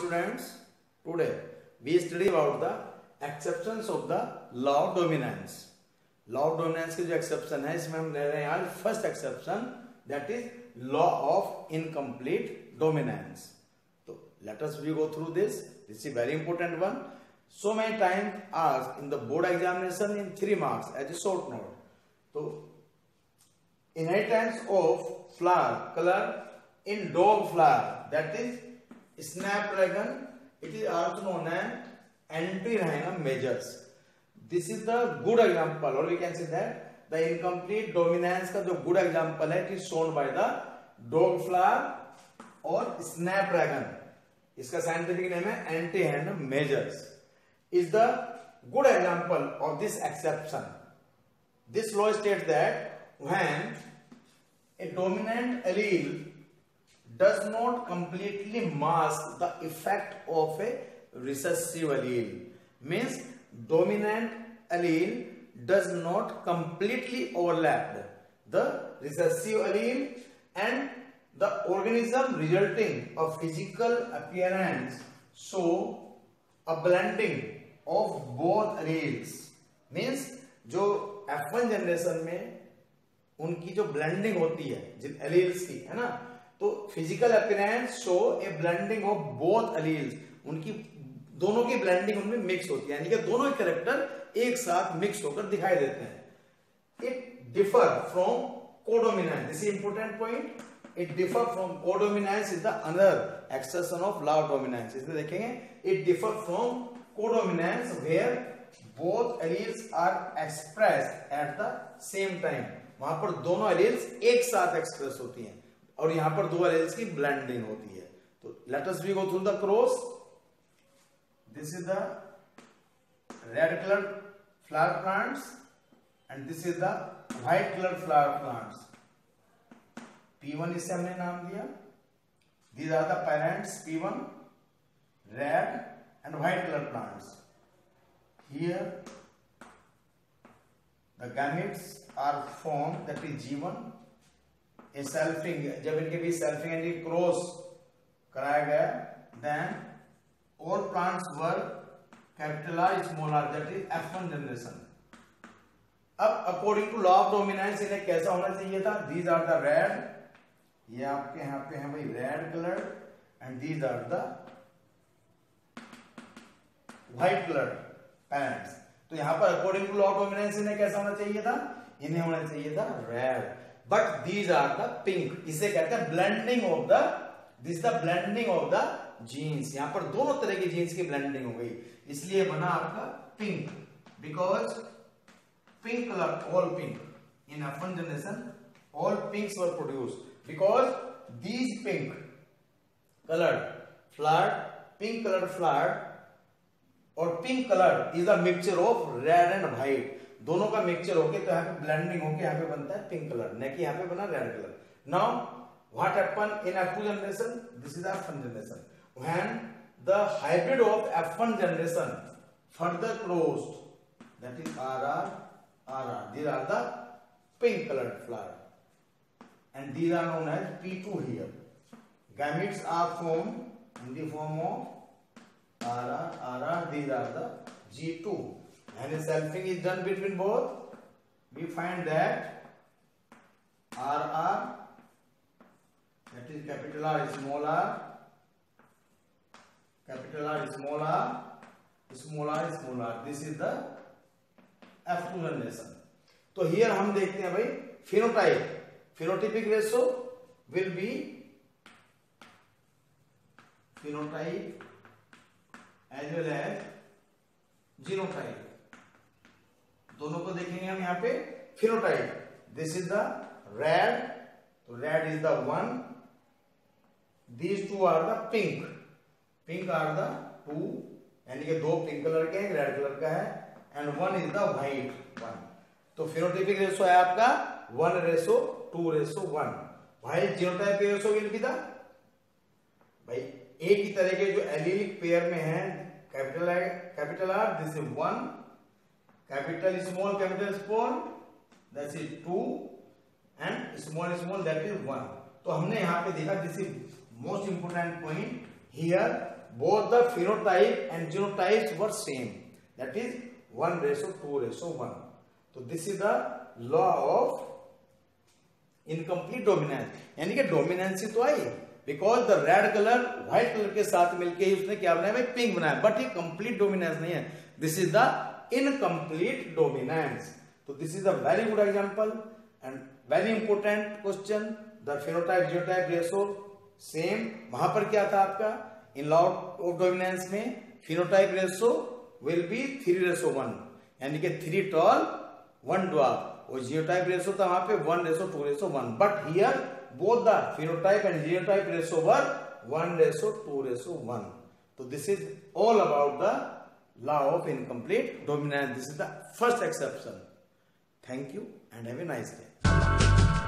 students. Today we study about the exceptions of the law of dominance. Law of dominance के जो exception है इसमें हम ले रहे हैं आज first exception that is law of incomplete dominance तो let us we go through this this is very important one so many times asked in the board examination in three marks as a short note. So, inheritance of flower color in dog flower that is snapdragon it is also known as antirrhinum majus this is the good example और we can say that the incomplete dominance का जो good example है it is shown by the dog flower और snap dragon इसका scientific name है antirrhinum majus is the good example of this exception this law states that when a dominant allele does not completely mask the effect of a recessive allele means dominant allele does not completely overlap the recessive allele and the organism resulting of physical appearance show a blending of both alleles means जो F1 generation में उनकी जो blending होती है जिन alleles की है ना तो physical appearance show a blending of both alleles उनकी, दोनों की ब्लेंडिंग उनमें मिक्स होती है. यानी कि दोनों कैरेक्टर एक साथ मिक्स होकर दिखाई देते हैं. It differ from codominance this is important point it differ from codominance is the another exception of law dominance इसमें देखेंगे. It differ from codominance where both alleles are express at the same time वहाँ पर दोनों alleles एक साथ express होती हैं. और यहाँ पर दो एलेल्स की ब्लेंडिंग होती है। तो let's we go through the cross this is the red colour flower plants and this is the white colour flower plants P1 इसे हमने नाम दिया। These are the parents P1, red and white colour plants here the gametes are form that is G1, a selfing. जब इनके बीच selfing यानी cross कराया गया all plants were capitalized small r that is f1 generation. अब according to law of dominance इन्हें कैसा होना चाहिए था? दीज आर द रेड ये आपके यहाँ पे है भाई red colour and these are the white colour parents तो यहाँ पर according to law of dominance इन्हें कैसा होना चाहिए था? इन्हें होना चाहिए था red but these are the pink इसे कहते हैं blending of the this the blending of the genes यहाँ पर दोनों तरह की जीन्स की ब्लेंडिंग हो गई। इसलिए बना आपका pink because pink colour all pink in upon generation all pinks were produce because these pink colour flower pink colour flower और pink colour is a mixture of red and white दोनों का mixture होके तो यहाँ पे blending होके यहाँ पे बनता है पिंक कलर न कि यहाँ पे बना red colour now what happen in F two generation this is F generation when the hybrid of F generation further cross that is R R R R these are the pink colour flower and these are known as P two here gametes are form in them of RR, RR. These are the G2. And the selfing is done between both. We find that RR, that is capital R, small r, capital R small r small r small r this is the F2 generation तो here हम देखते हैं भाई phenotype phenotypic ratio will be phenotype as well as genotype दोनों को देखेंगे हम यहाँ पे phenotype. This is the red. तो red is the one. These two are the pink. Pink are the two यानी कि दो पिंक कलर के एक रेड कलर का है and one is the white one तो फिनोटिपिक रेशो है आपका one ratio two ratio one white genotype ratio will be the भाई एक ही तरह के जो एलिलिक पेयर में है capital capital R this is one capital small capital small that is two and small small that is one तो हमने यहाँ पे देखा this is most important point here both the phenotype and genotypes were same. That is 1 ratio 2 ratio 1 so this is the law of incomplete dominance यानी कि dominancy तो आई। Because the red colour white colour के साथ मिलके ही उसने क्या बनाया भाई? पिंक बनाया। बट ये कंप्लीट डोमिनेंस नहीं है। This is the incomplete dominance तो this is a very good example and very important question the phenotype genotype ratio same वहाँ पर क्या था आपका? इन लॉ ऑफ़ डोमिनेंस में phenotype ratio will be three ratio one यानी कि three tall one dwarf और जीनोटाइप रेशो था वहाँ पे one ratio two ratio one but here both the phenotype and genotype ratio were 1 ratio 2 ratio 1 so this is all about the law of incomplete dominance this is the first exception. Thank you and have a nice day.